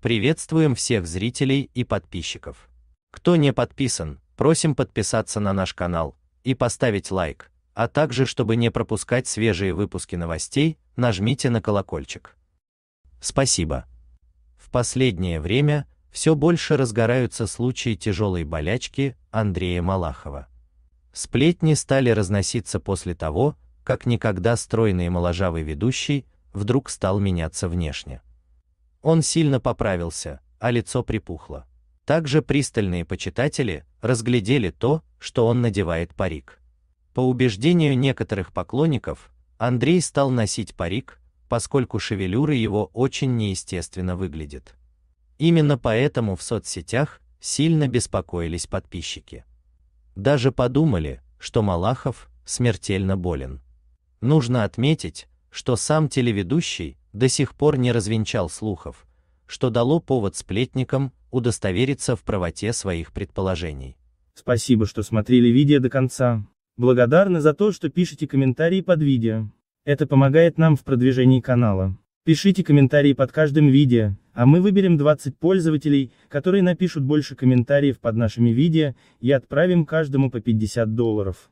Приветствуем всех зрителей и подписчиков. Кто не подписан, просим подписаться на наш канал и поставить лайк, а также, чтобы не пропускать свежие выпуски новостей, нажмите на колокольчик. Спасибо. В последнее время все больше разгораются случаи тяжелой болячки Андрея Малахова. Сплетни стали разноситься после того, как никогда стройный и моложавый ведущий вдруг стал меняться внешне. Он сильно поправился, а лицо припухло. Также пристальные почитатели разглядели то, что он надевает парик. По убеждению некоторых поклонников, Андрей стал носить парик, поскольку шевелюра его очень неестественно выглядит. Именно поэтому в соцсетях сильно беспокоились подписчики. Даже подумали, что Малахов смертельно болен. Нужно отметить, что сам телеведущий до сих пор не развенчал слухов, что дало повод сплетникам удостовериться в правоте своих предположений. Спасибо, что смотрели видео до конца. Благодарны за то, что пишете комментарии под видео. Это помогает нам в продвижении канала. Пишите комментарии под каждым видео, а мы выберем 20 пользователей, которые напишут больше комментариев под нашими видео, и отправим каждому по 50 долларов.